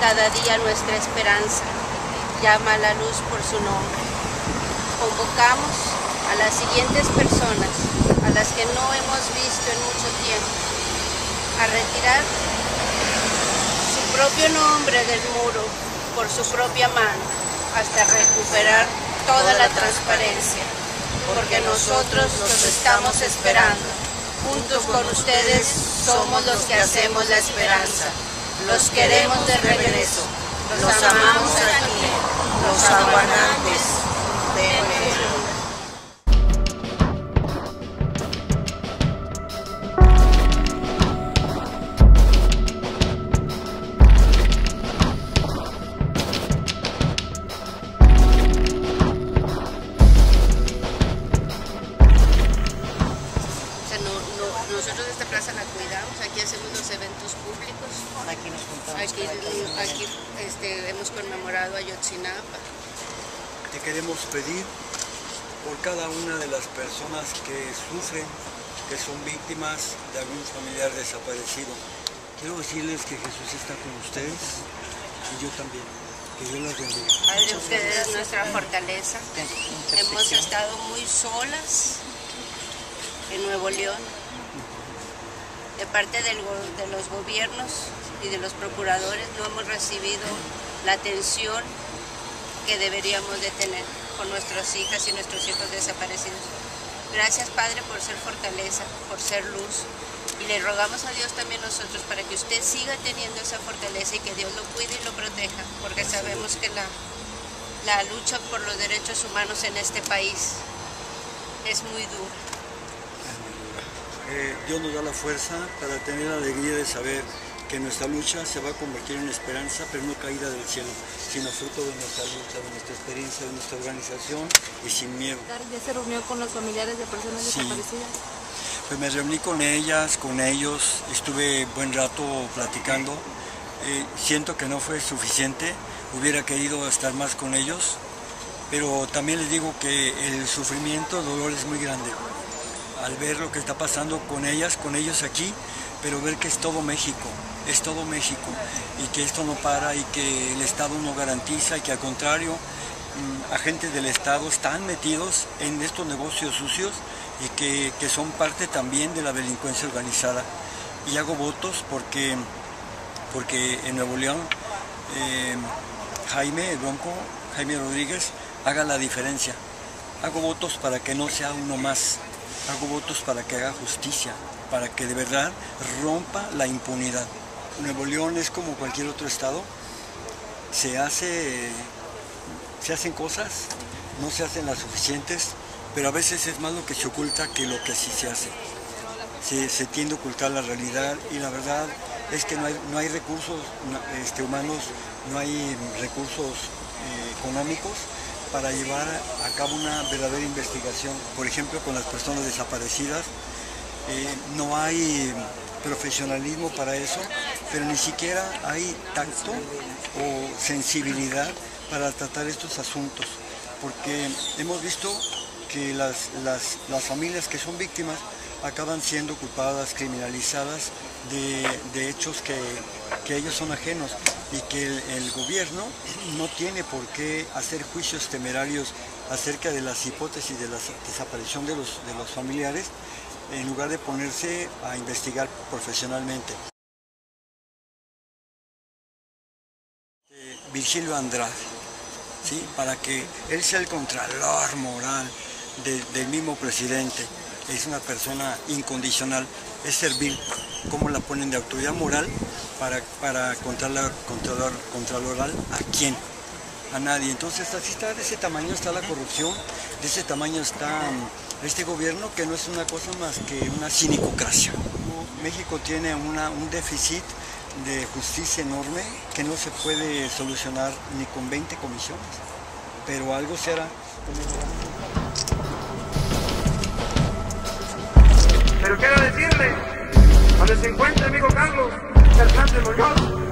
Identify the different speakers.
Speaker 1: cada día nuestra esperanza. Llama a la luz por su nombre. Convocamos a las siguientes personas, a las que no hemos visto en mucho tiempo, a retirar su propio nombre del muro por su propia mano, hasta recuperar toda la transparencia, porque nosotros los estamos esperando. Juntos con ustedes somos los que hacemos la esperanza. Los queremos de regreso. Los amamos aquí, los aguardantes de nosotros esta plaza la cuidamos, aquí hacemos los eventos públicos.
Speaker 2: Aquí nos juntamos.
Speaker 1: Aquí, aquí este, hemos conmemorado a Yotzinapa.
Speaker 3: Te queremos pedir por cada una de las personas que sufren, que son víctimas de algún familiar desaparecido. Quiero decirles que Jesús está con ustedes y yo también. Que Dios las bendiga.
Speaker 1: Padre, usted es nuestra fortaleza. Hemos estado muy solas en Nuevo León. De parte de los gobiernos y de los procuradores no hemos recibido la atención que deberíamos de tener con nuestras hijas y nuestros hijos desaparecidos. Gracias Padre por ser fortaleza, por ser luz. Y le rogamos a Dios también nosotros para que usted siga teniendo esa fortaleza y que Dios lo cuide y lo proteja, porque sabemos que la, la lucha por los derechos humanos en este país es muy dura.
Speaker 3: Eh, Dios nos da la fuerza para tener la alegría de saber que nuestra lucha se va a convertir en esperanza, pero no caída del cielo, sino fruto de nuestra lucha, de nuestra experiencia, de nuestra organización y sin miedo.
Speaker 4: ¿Ya se reunió con los familiares de personas
Speaker 3: Sí.
Speaker 4: desaparecidas?
Speaker 3: Pues me reuní con ellas, con ellos, estuve buen rato platicando. Eh, siento que no fue suficiente, hubiera querido estar más con ellos, pero también les digo que el sufrimiento, el dolor es muy grande. Al ver lo que está pasando con ellas, con ellos aquí, pero ver que es todo México, es todo México, y que esto no para y que el Estado no garantiza y que al contrario, mm, agentes del Estado están metidos en estos negocios sucios y que, que son parte también de la delincuencia organizada. Y hago votos porque, porque en Nuevo León eh, Jaime, Bronco, Jaime Rodríguez, haga la diferencia. Hago votos para que no sea uno más. Hago votos para que haga justicia, para que de verdad rompa la impunidad. Nuevo León es como cualquier otro estado. Se hace, se hacen cosas, no se hacen las suficientes, pero a veces es más lo que se oculta que lo que sí se hace. Se, tiende a ocultar la realidad y la verdad es que no hay, no hay recursos este, humanos, no hay recursos eh, económicos para llevar a cabo una verdadera investigación. Por ejemplo, con las personas desaparecidas, eh, no hay profesionalismo para eso, pero ni siquiera hay tacto o sensibilidad para tratar estos asuntos, porque hemos visto que las, las- las familias que son víctimas acaban siendo culpadas, criminalizadas de, de hechos que, que ellos son ajenos y que el, gobierno no tiene por qué hacer juicios temerarios acerca de las hipótesis de la desaparición de los, de los familiares en lugar de ponerse a investigar profesionalmente. Eh, Virgilio Andrade, ¿sí? para que él sea el contralor moral de- del mismo presidente. Es una persona incondicional, es servil. ¿Cómo la ponen de autoridad moral para, para contralor, contralor, contraloral a quién? A nadie. Entonces así está, de ese tamaño está la corrupción, de ese tamaño está mm, este gobierno que no es una cosa más que una cinicocracia. México tiene una- un déficit de justicia enorme que no se puede solucionar ni con 20 comisiones, pero algo será.
Speaker 5: Pero quiero decirle, donde se encuentra amigo Carlos acercándolo yo.